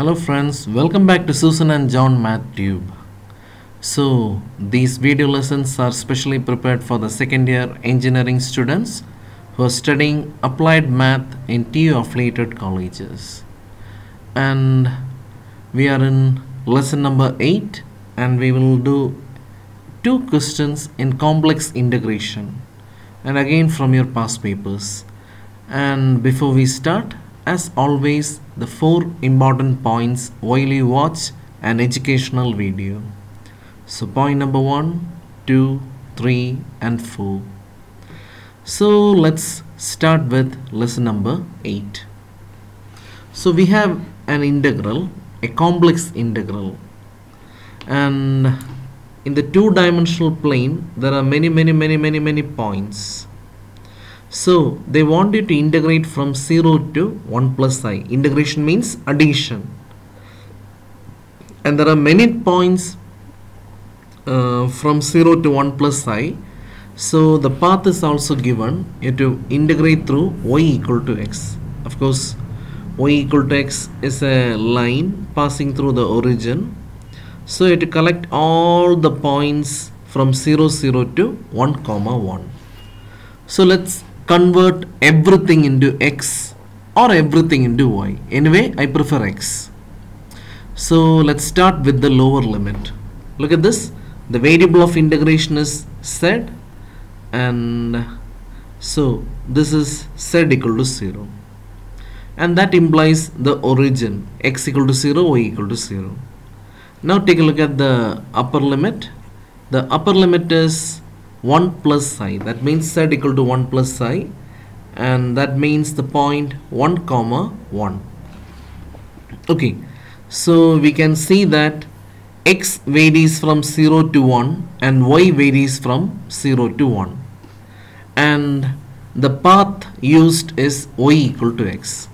Hello friends, welcome back to Susan and John MathTube. So these video lessons are specially prepared for the second year engineering students who are studying applied math in TU affiliated colleges. And we are in lesson number 8 and we will do two questions in complex integration and again from your past papers. And before we start, as always, the four important points while you watch an educational video. So, point number one, two, three, and four. So, let's start with lesson number eight. So, we have an integral, a complex integral, and in the two dimensional plane, there are many, many, many, many, many points so they want you to integrate from 0 to 1 plus i. Integration means addition. And there are many points uh, from 0 to 1 plus i. So the path is also given. You have to integrate through y equal to x. Of course, y equal to x is a line passing through the origin. So you have to collect all the points from 0, 0 to 1 comma 1. So let's convert everything into x or everything into y. Anyway, I prefer x. So let's start with the lower limit. Look at this. The variable of integration is z and so this is z equal to 0 and that implies the origin x equal to 0 y equal to 0 now take a look at the upper limit the upper limit is 1 plus i. That means z equal to 1 plus i and that means the point 1 comma 1 okay so we can see that x varies from 0 to 1 and y varies from 0 to 1 and the path used is y equal to x.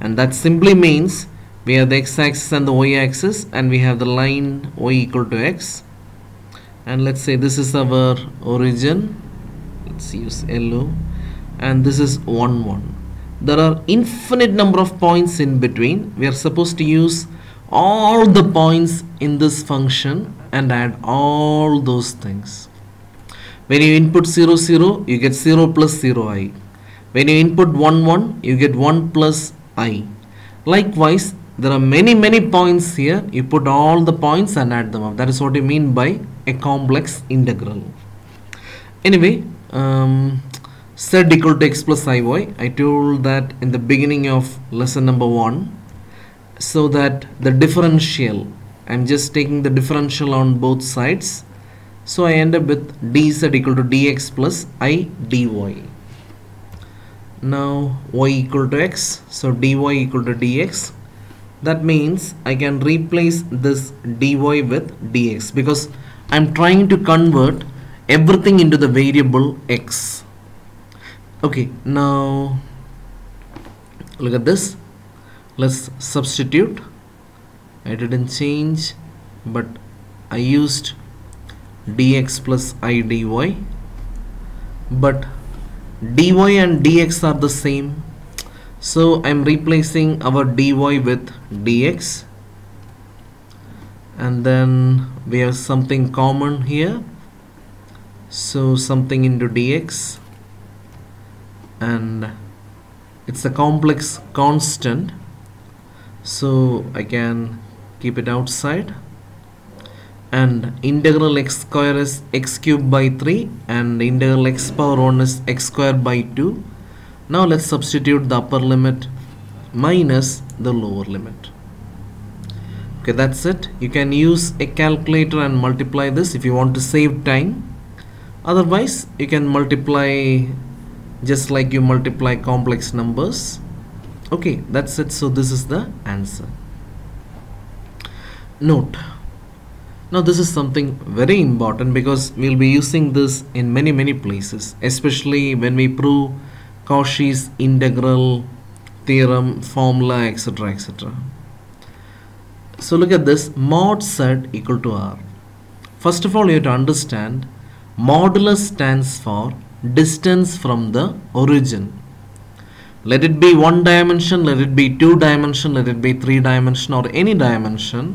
And that simply means we have the x-axis and the y-axis and we have the line y equal to x and let's say this is our origin. Let's use yellow and this is 1 1 there are infinite number of points in between. We are supposed to use all the points in this function and add all those things. When you input 0 0 you get 0 plus 0 i. When you input 1 1 you get 1 plus i. Likewise there are many many points here. You put all the points and add them up. That is what you mean by a complex integral. Anyway um, z equal to x plus iy I told that in the beginning of lesson number one so that the differential I'm just taking the differential on both sides. So I end up with dz equal to dx plus i dy. Now y equal to x. So dy equal to dx that means I can replace this dy with dx because I'm trying to convert everything into the variable x. Okay now look at this. Let's substitute. I didn't change but I used dx plus i dy. But dy and dx are the same so I'm replacing our dy with dx. And then we have something common here. So something into dx. And it's a complex constant. So I can keep it outside. And integral x square is x cubed by 3 and integral x power 1 is x square by 2 now let's substitute the upper limit minus the lower limit. Okay, that's it. You can use a calculator and multiply this if you want to save time. Otherwise, you can multiply just like you multiply complex numbers. Okay, that's it. So this is the answer. Note. Now this is something very important because we'll be using this in many many places, especially when we prove Cauchy's integral theorem, formula, etc. etc. So look at this mod z equal to r. First of all, you have to understand modulus stands for distance from the origin. let it be one dimension let it be two dimension let it be three dimension or any dimension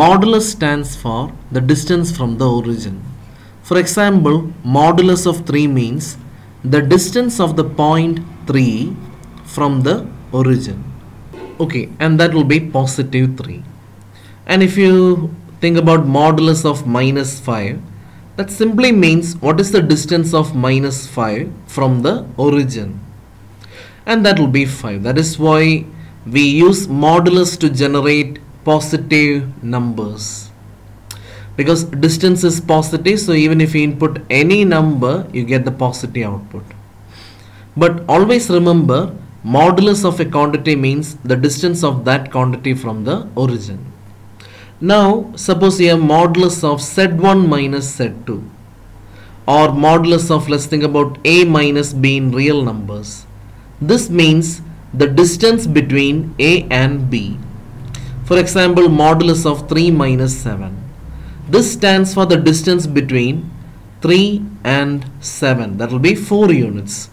modulus stands for the distance from the origin for example modulus of 3 means the distance of the point 3 from the origin. Okay and that will be positive 3 and if you think about modulus of minus 5 that simply means what is the distance of minus 5 from the origin? And that will be 5 that is why we use modulus to generate positive numbers because distance is positive so even if you input any number you get the positive output. But always remember modulus of a quantity means the distance of that quantity from the origin. Now suppose you have modulus of z1 minus z2 or modulus of let's think about a minus b in real numbers. This means the distance between a and b. For example modulus of 3 minus 7 this stands for the distance between 3 and 7 that will be 4 units.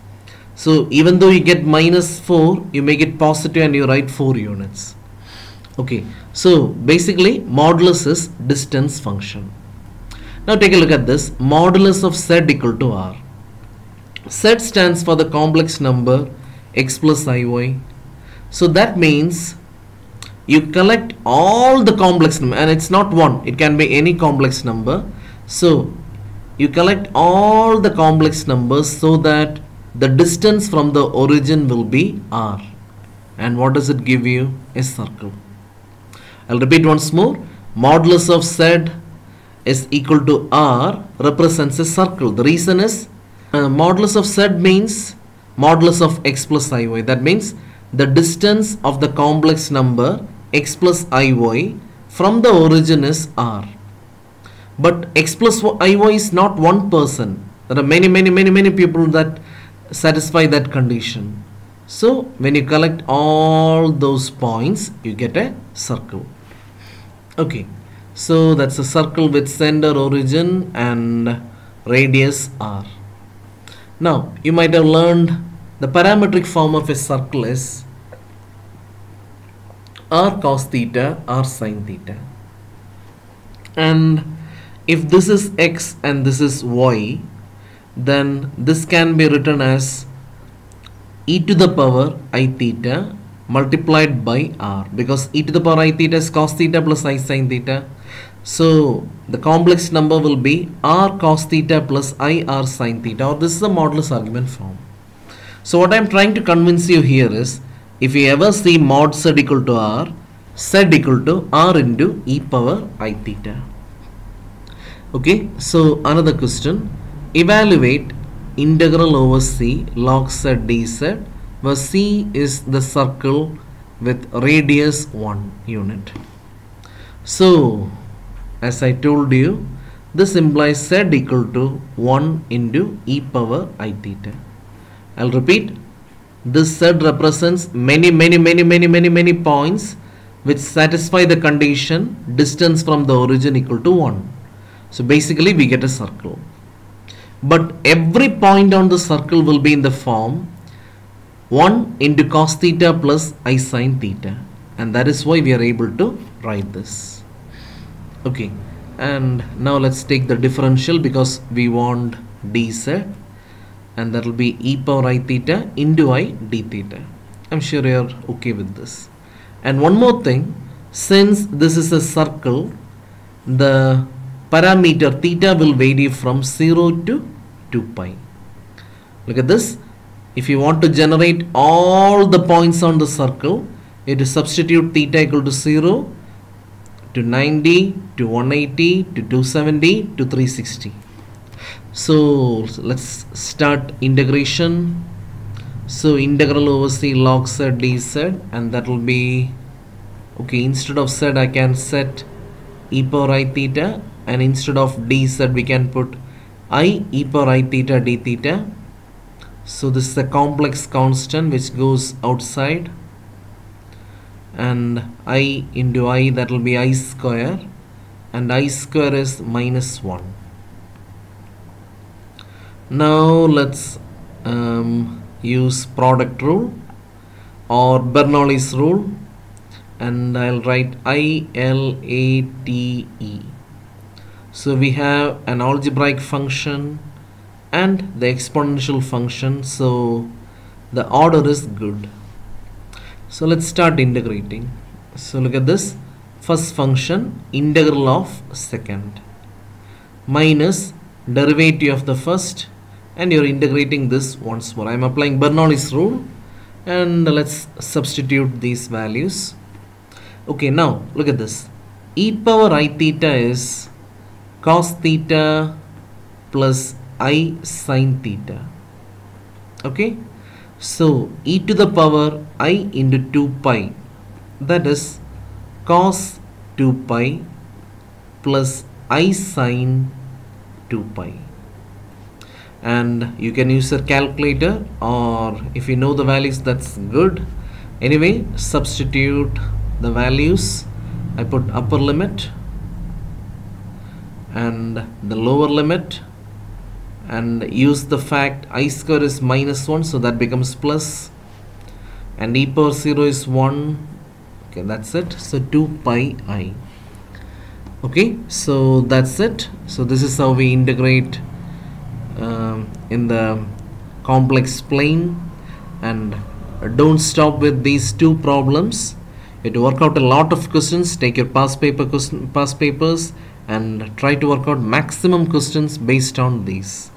So even though you get minus 4 you make it positive and you write 4 units. Okay. So basically modulus is distance function. Now take a look at this. Modulus of z equal to r. Z stands for the complex number x plus iy so that means you collect all the complex number and it's not one. It can be any complex number. So you collect all the complex numbers so that the distance from the origin will be r. And what does it give you? A circle. I'll repeat once more. Modulus of z is equal to r represents a circle. The reason is uh, modulus of z means modulus of x plus iy that means the distance of the complex number x plus iy from the origin is r. But x plus iy is not one person. There are many many many many people that satisfy that condition. So when you collect all those points you get a circle. Okay. So that's a circle with center origin and radius r. Now you might have learned the parametric form of a circle is r cos theta r sin theta. And if this is x and this is y then this can be written as e to the power i theta multiplied by r because e to the power i theta is cos theta plus i sin theta. So the complex number will be r cos theta plus i r sin theta or this is the modulus argument form. So what I am trying to convince you here is if you ever see mod z equal to r, z equal to r into e power i theta. Okay, so another question. Evaluate integral over c log z dz where c is the circle with radius 1 unit. So as I told you this implies z equal to 1 into e power i theta. I'll repeat this set represents many many many many many many points which satisfy the condition distance from the origin equal to 1 so basically we get a circle. But every point on the circle will be in the form 1 into cos theta plus i sin theta. And that is why we are able to write this. Okay. And now let's take the differential because we want dz and that will be e power i theta into i d theta. I'm sure you're okay with this. And one more thing, since this is a circle, the parameter theta will vary from 0 to 2 pi. Look at this. If you want to generate all the points on the circle, you have to substitute theta equal to 0 to 90 to 180 to 270 to 360 so let's start integration. So integral over c log z dz and that will be okay instead of z I can set e power i theta and instead of dz we can put i e power i theta d theta. So this is a complex constant which goes outside and i into i that will be i square and i square is minus 1 now let's um, use product rule or Bernoulli's rule and I'll write I L A T E. So we have an algebraic function and the exponential function so the order is good. So let's start integrating. So look at this. First function integral of second minus derivative of the first and you're integrating this once more. I'm applying Bernoulli's rule. And let's substitute these values. Okay now look at this. E power i theta is cos theta plus i sine theta. Okay? So e to the power i into 2 pi. That is cos 2 pi plus i sine 2 pi and you can use a calculator or if you know the values that's good. Anyway substitute the values. I put upper limit and the lower limit and use the fact i square is minus 1 so that becomes plus. And e power 0 is 1 okay that's it. So 2 pi i. Okay so that's it. So this is how we integrate um, in the complex plane and don't stop with these two problems you have to work out a lot of questions take your past paper question, past papers and try to work out maximum questions based on these.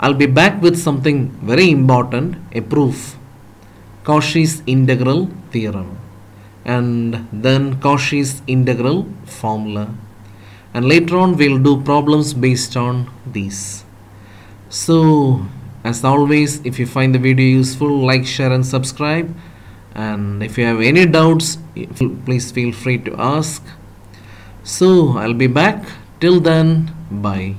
I'll be back with something very important, a proof, Cauchy's integral theorem and then Cauchy's integral formula and later on we'll do problems based on these. So as always if you find the video useful like share and subscribe. And if you have any doubts please feel free to ask. So I'll be back. Till then bye